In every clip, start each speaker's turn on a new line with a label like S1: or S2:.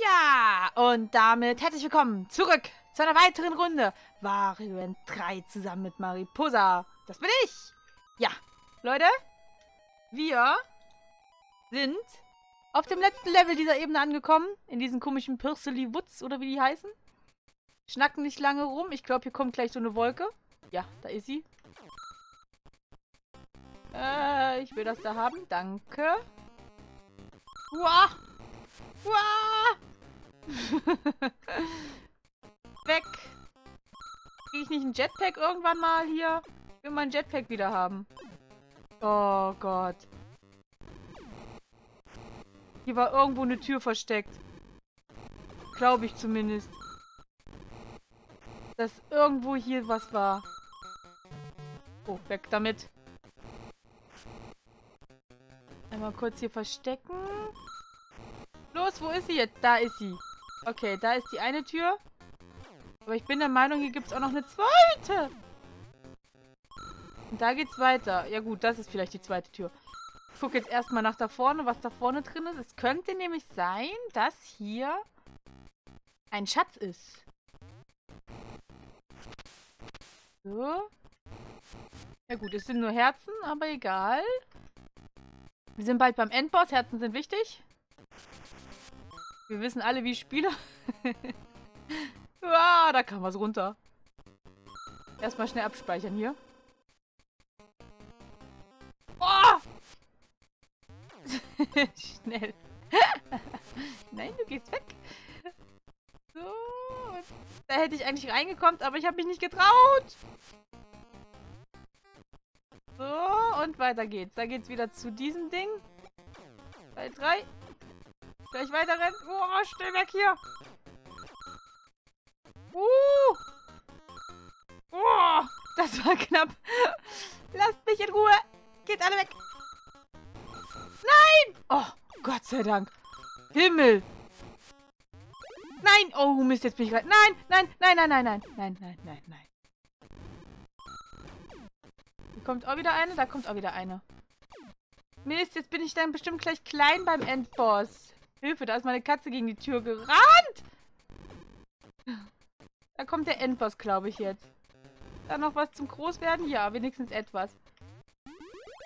S1: ja! Und damit herzlich willkommen zurück zu einer weiteren Runde Wario 3 zusammen mit Mariposa. Das bin ich! Ja, Leute, wir sind auf dem letzten Level dieser Ebene angekommen. In diesen komischen Pirseli Woods oder wie die heißen. Schnacken nicht lange rum. Ich glaube, hier kommt gleich so eine Wolke. Ja, da ist sie. Äh, ich will das da haben. Danke. Uah! Uah! Weg! Kriege ich nicht ein Jetpack irgendwann mal hier? Ich will mein Jetpack wieder haben. Oh Gott. Hier war irgendwo eine Tür versteckt. Glaube ich zumindest. Dass irgendwo hier was war. Oh, weg damit. Einmal kurz hier verstecken. Los, wo ist sie jetzt? Da ist sie. Okay, da ist die eine Tür. Aber ich bin der Meinung, hier gibt es auch noch eine zweite. Und da geht's weiter. Ja gut, das ist vielleicht die zweite Tür. Ich gucke jetzt erstmal nach da vorne, was da vorne drin ist. Es könnte nämlich sein, dass hier ein Schatz ist. So. Ja gut, es sind nur Herzen, aber egal. Wir sind bald beim Endboss. Herzen sind wichtig. Wir wissen alle, wie ich spiele. ah, da kam was runter. Erstmal schnell abspeichern hier. Oh! schnell. Nein, du gehst weg. So. Da hätte ich eigentlich reingekommen, aber ich habe mich nicht getraut. So, und weiter geht's. Da geht's wieder zu diesem Ding. Zwei, drei. Gleich weiter rennen. Oh, schnell weg hier. Uh. Oh, das war knapp. Lasst mich in Ruhe. Geht alle weg. Nein! Oh, Gott sei Dank. Himmel. Nein! Oh, Mist, jetzt bin ich gerade... Nein, nein, nein, nein, nein, nein, nein, nein, nein, nein. Hier kommt auch wieder eine, da kommt auch wieder eine. Mist, jetzt bin ich dann bestimmt gleich klein beim Endboss. Hilfe, da ist meine Katze gegen die Tür gerannt. Da kommt der Endboss, glaube ich, jetzt. Da noch was zum Großwerden? Ja, wenigstens etwas.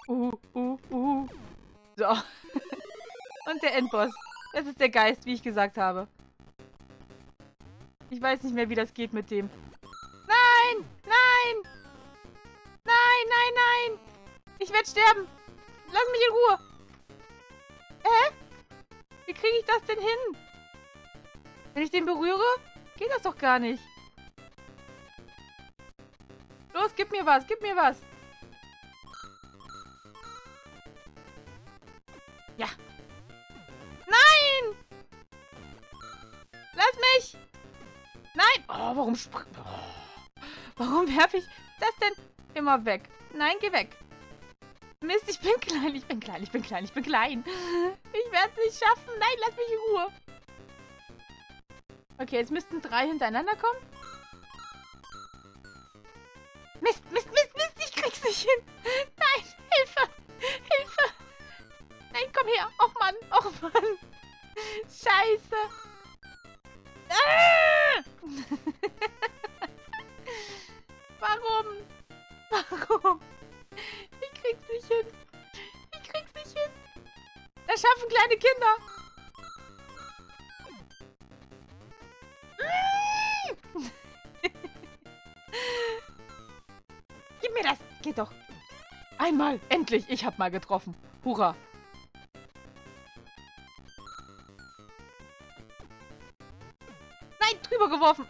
S1: Uh, uh, uh. So. Und der Endboss. Das ist der Geist, wie ich gesagt habe. Ich weiß nicht mehr, wie das geht mit dem. Nein! Nein! Nein, nein, nein! Ich werde sterben! Lass mich in Ruhe! Wie kriege ich das denn hin? Wenn ich den berühre, geht das doch gar nicht. Los, gib mir was, gib mir was. Ja. Nein! Lass mich! Nein! Oh, warum oh. Warum werfe ich das denn immer weg? Nein, geh weg. Mist, ich bin klein, ich bin klein, ich bin klein, ich bin klein. Ich werde es nicht schaffen. Nein, lass mich in Ruhe. Okay, jetzt müssten drei hintereinander kommen. Mist, Mist, Mist, Mist, ich krieg's nicht hin. Nein, Hilfe, Hilfe. Nein, komm her. Och Mann, och Mann. Scheiße. Ah! Warum? Warum? Nicht hin. Ich krieg's nicht hin. Das schaffen kleine Kinder. Gib mir das. Geht doch. Einmal. Endlich. Ich hab mal getroffen. Hurra. Nein, drüber geworfen.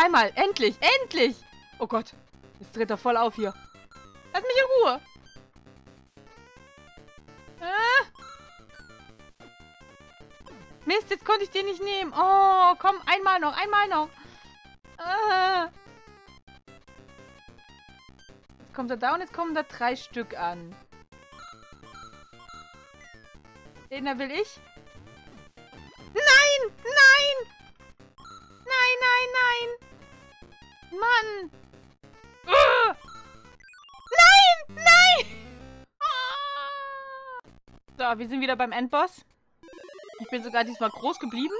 S1: Zweimal. Endlich. Endlich. Oh Gott. Jetzt dreht er voll auf hier. Lass mich in Ruhe. Ah. Mist, jetzt konnte ich den nicht nehmen. Oh, komm, einmal noch, einmal noch. Ah. Jetzt kommt er da und jetzt kommen da drei Stück an. Den da will ich. Wir sind wieder beim Endboss. Ich bin sogar diesmal groß geblieben.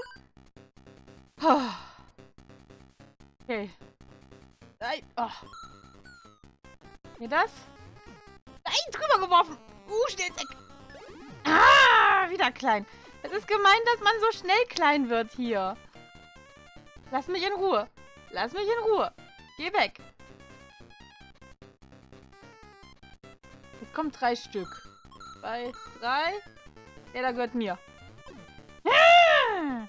S1: Okay. Nein. Oh. Das? Nein, drüber geworfen. Uh, schnell weg. Ah, wieder klein. Es ist gemein, dass man so schnell klein wird hier. Lass mich in Ruhe. Lass mich in Ruhe. Geh weg. Jetzt kommen drei Stück. Zwei, drei. Ja, da gehört mir.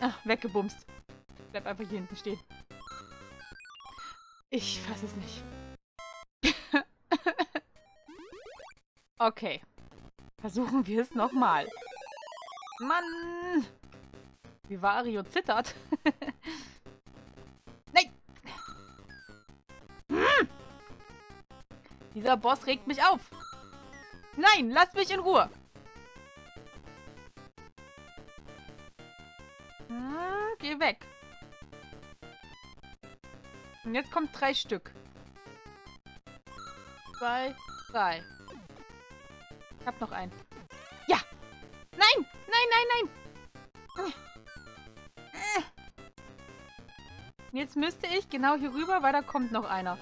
S1: Ach, weggebumst. Bleib einfach hier hinten stehen. Ich fasse es nicht. okay. Versuchen wir es nochmal. Mann! Wie Vario zittert. Dieser Boss regt mich auf. Nein, lass mich in Ruhe. Hm, geh weg. Und jetzt kommt drei Stück. Zwei, drei. Ich hab noch einen. Ja! Nein! Nein, nein, nein! Jetzt müsste ich genau hier rüber, weil da kommt noch einer.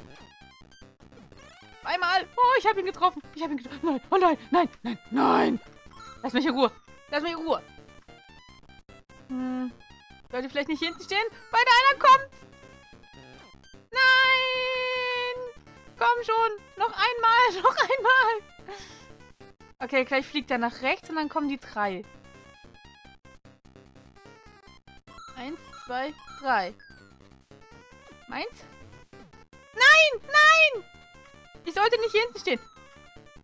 S1: Einmal. Oh, ich habe ihn getroffen. Ich habe ihn getroffen. Nein, oh nein, nein, nein, nein. Lass mich in Ruhe. Lass mich in Ruhe. Hm. Sollte vielleicht nicht hinten stehen, weil da einer kommt. Nein. Komm schon. Noch einmal. Noch einmal. Okay, gleich fliegt er nach rechts und dann kommen die drei. Eins, zwei, drei. Meins? Nein! Nein! Ich sollte nicht hier hinten stehen.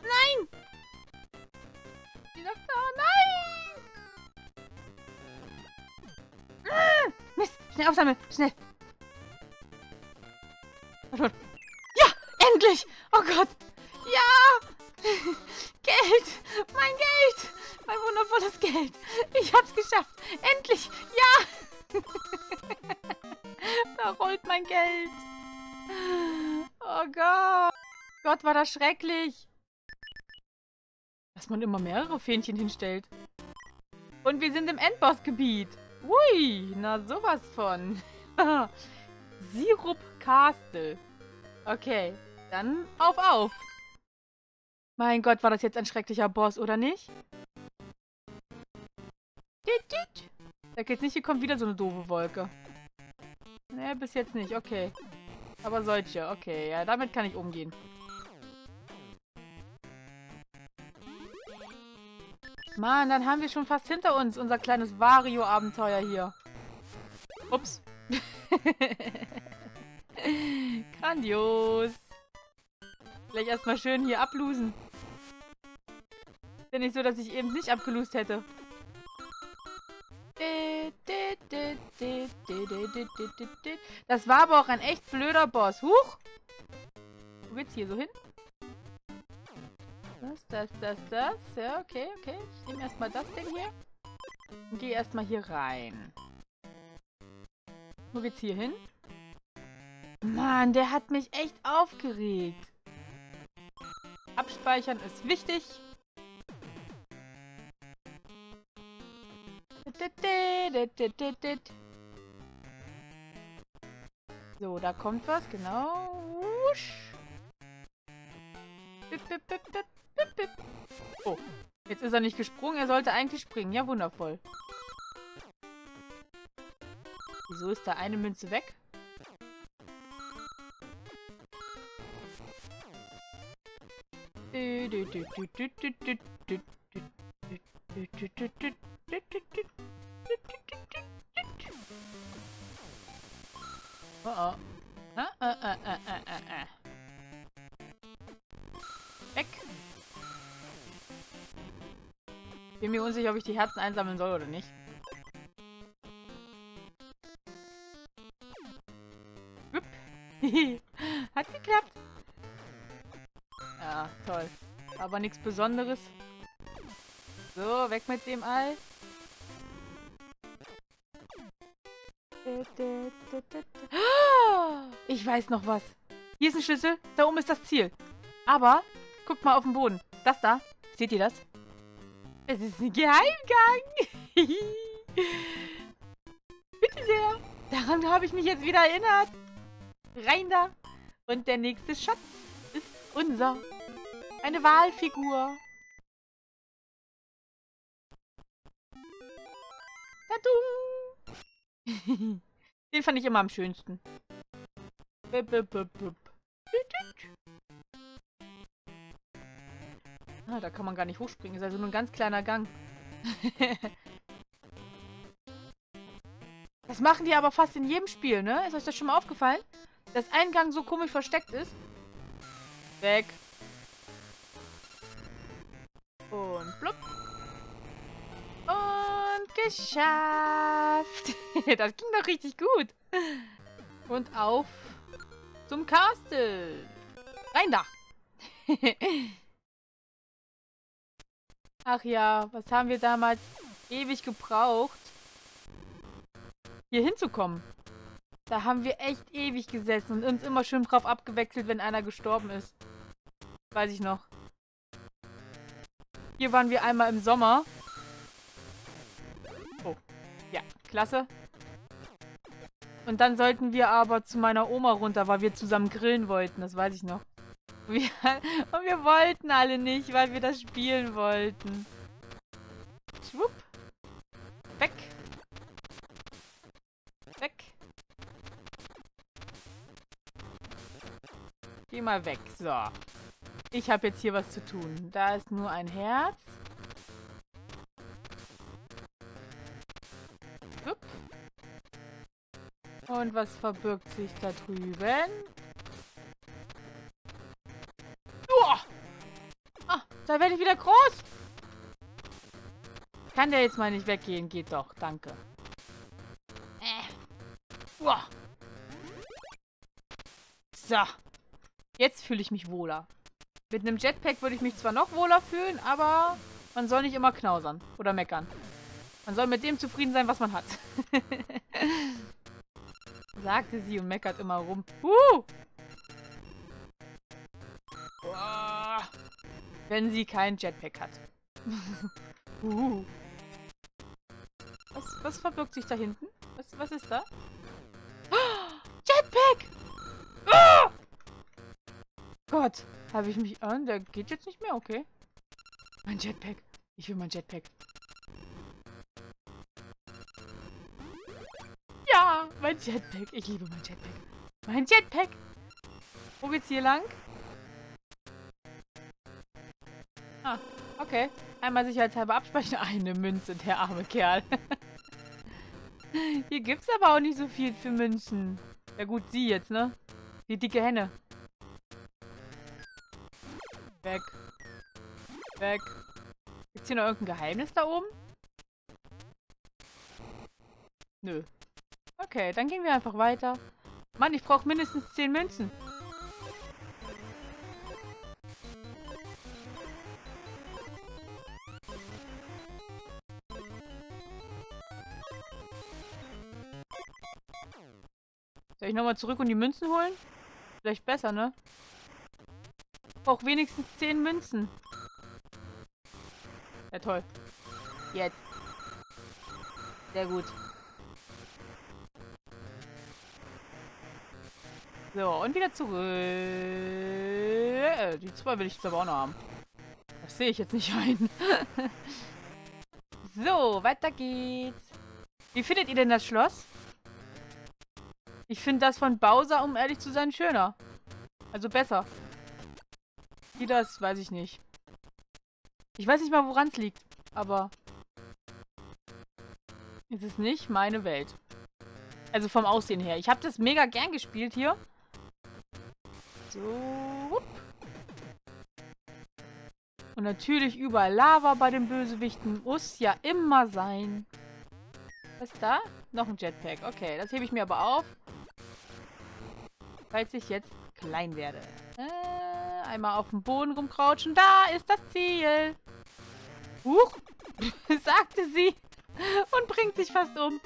S1: Nein! Die sagt da. Nein! Ah, Mist! Schnell aufsammeln! Schnell! Ja! Endlich! Oh Gott! Ja! Geld! Mein Geld! Mein wundervolles Geld! Ich hab's geschafft! Endlich! Ja! da rollt mein Geld! Oh Gott! Gott, war das schrecklich! Dass man immer mehrere Fähnchen hinstellt. Und wir sind im Endbossgebiet. Ui, na sowas von. Sirup Castle. Okay, dann auf, auf. Mein Gott, war das jetzt ein schrecklicher Boss, oder nicht? Sag jetzt nicht, hier kommt wieder so eine doofe Wolke. Ne, bis jetzt nicht, okay. Aber solche, okay. Ja, damit kann ich umgehen. Mann, dann haben wir schon fast hinter uns unser kleines Wario-Abenteuer hier. Ups. Grandios. Gleich erstmal schön hier ablosen. Ist ja nicht so, dass ich eben nicht abgelust hätte. Das war aber auch ein echt blöder Boss. Huch! Wo geht's hier so hin? Das, das, das, das. Ja, okay, okay. Ich nehme erstmal das Ding hier. Und gehe erstmal hier rein. Wo geht's hier hin? Mann, der hat mich echt aufgeregt. Abspeichern ist wichtig. So, da kommt was, genau. Oh, jetzt ist er nicht gesprungen, er sollte eigentlich springen. Ja, wundervoll. Wieso ist da eine Münze weg? Oh oh. Ah, ah, ah, ah, ah, ah. Bin mir unsicher, ob ich die Herzen einsammeln soll oder nicht. Hat geklappt. Ja, toll. Aber nichts Besonderes. So, weg mit dem All. Ich weiß noch was. Hier ist ein Schlüssel, da oben ist das Ziel. Aber, guckt mal auf den Boden. Das da, seht ihr das? Es ist ein Geheimgang. Bitte sehr. Daran habe ich mich jetzt wieder erinnert. Rein da. Und der nächste Schatz ist unser. Eine Wahlfigur. Tadum. Den fand ich immer am schönsten. Ah, da kann man gar nicht hochspringen. Ist also nur ein ganz kleiner Gang. das machen die aber fast in jedem Spiel, ne? Ist euch das schon mal aufgefallen? Dass ein Gang so komisch versteckt ist. Weg. Und blub. Und geschafft. das ging doch richtig gut. Und auf zum Castle. Rein da. Ach ja, was haben wir damals ewig gebraucht, hier hinzukommen. Da haben wir echt ewig gesessen und uns immer schön drauf abgewechselt, wenn einer gestorben ist. Weiß ich noch. Hier waren wir einmal im Sommer. Oh. Ja, klasse. Und dann sollten wir aber zu meiner Oma runter, weil wir zusammen grillen wollten. Das weiß ich noch. Wir, und wir wollten alle nicht, weil wir das spielen wollten. Schwupp. Weg. Weg. Geh mal weg. So. Ich habe jetzt hier was zu tun. Da ist nur ein Herz. Hup. Und was verbirgt sich da drüben? Da werde ich wieder groß. Kann der jetzt mal nicht weggehen? Geht doch. Danke. Äh. Uah. So. Jetzt fühle ich mich wohler. Mit einem Jetpack würde ich mich zwar noch wohler fühlen, aber man soll nicht immer knausern oder meckern. Man soll mit dem zufrieden sein, was man hat. Sagte sie und meckert immer rum. Uh! Wenn sie kein Jetpack hat. uh. was, was verbirgt sich da hinten? Was, was ist da? Jetpack! Oh! Gott, habe ich mich an? Der geht jetzt nicht mehr, okay. Mein Jetpack. Ich will mein Jetpack. Ja, mein Jetpack. Ich liebe mein Jetpack. Mein Jetpack. Wo geht's hier lang? Ah, okay. Einmal sicherheitshalber abspeichern. Eine Münze, der arme Kerl. Hier gibt's aber auch nicht so viel für Münzen. Ja gut, sie jetzt, ne? Die dicke Henne. Weg. Weg. Gibt's hier noch irgendein Geheimnis da oben? Nö. Okay, dann gehen wir einfach weiter. Mann, ich brauche mindestens 10 Münzen. Nochmal zurück und die Münzen holen? Vielleicht besser, ne? Brauche wenigstens 10 Münzen. Ja, toll. Jetzt. Sehr gut. So, und wieder zurück. Äh, die zwei will ich jetzt aber auch noch haben. Das sehe ich jetzt nicht ein. so, weiter geht's. Wie findet ihr denn das Schloss? Ich finde das von Bowser, um ehrlich zu sein, schöner. Also besser. Wie das, weiß ich nicht. Ich weiß nicht mal, woran es liegt. Aber es ist nicht meine Welt. Also vom Aussehen her. Ich habe das mega gern gespielt hier. So. Und natürlich überall Lava bei den Bösewichten. Muss ja immer sein. Was ist da? Noch ein Jetpack. Okay, das hebe ich mir aber auf. Falls ich jetzt klein werde. Äh, einmal auf dem Boden rumcrouchen. Da ist das Ziel. Huch, sagte sie und bringt sich fast um.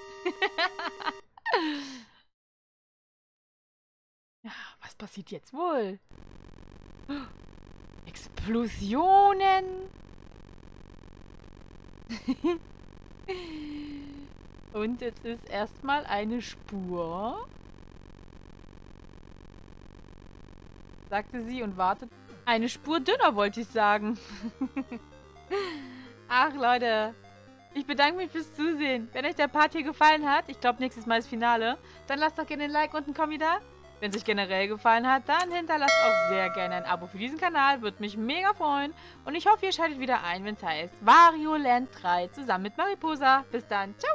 S1: was passiert jetzt wohl? Explosionen. und es ist erstmal eine Spur. Sagte sie und wartet. Eine Spur dünner, wollte ich sagen. Ach, Leute. Ich bedanke mich fürs Zusehen. Wenn euch der Part hier gefallen hat, ich glaube, nächstes Mal ist Finale, dann lasst doch gerne ein Like und ein Kommi da. Wenn es euch generell gefallen hat, dann hinterlasst auch sehr gerne ein Abo für diesen Kanal. Würde mich mega freuen. Und ich hoffe, ihr schaltet wieder ein, wenn es heißt Wario Land 3 zusammen mit Mariposa. Bis dann. Ciao!